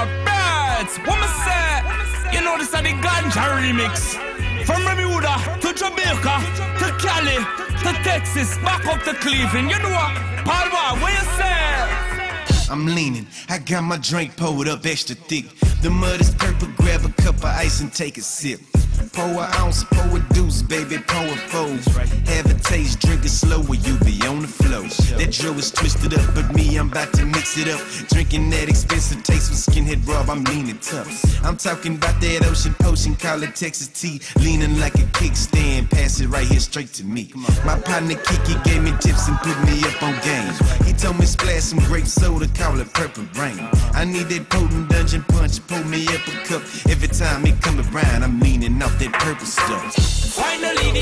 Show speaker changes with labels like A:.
A: York, birds. What me say? You know this is the ganja remix. From Bermuda to Jamaica to Cali to Texas, back up to Cleveland. You know what? Palma, what you say?
B: I'm leaning, I got my drink poured up extra thick. The mud is purple, grab a cup of ice and take a sip. Pour an ounce, pour a deuce, baby, pour a four. Have a taste, drink it slow, or you be on the flow. That drill is twisted up, but me, I'm about to mix it up. Drinking that expensive taste skinhead rub, I'm leaning tough. I'm talking about that ocean potion, call it Texas tea. Leaning like a kickstand, pass it right here straight to me. My partner Kiki gave me tips and put me up on game. He told me splash some grape soda, call it purple rain. I need that potent dungeon punch, pull me up a cup. Every time it come around, I'm leaning off that purple stuff.
A: Finally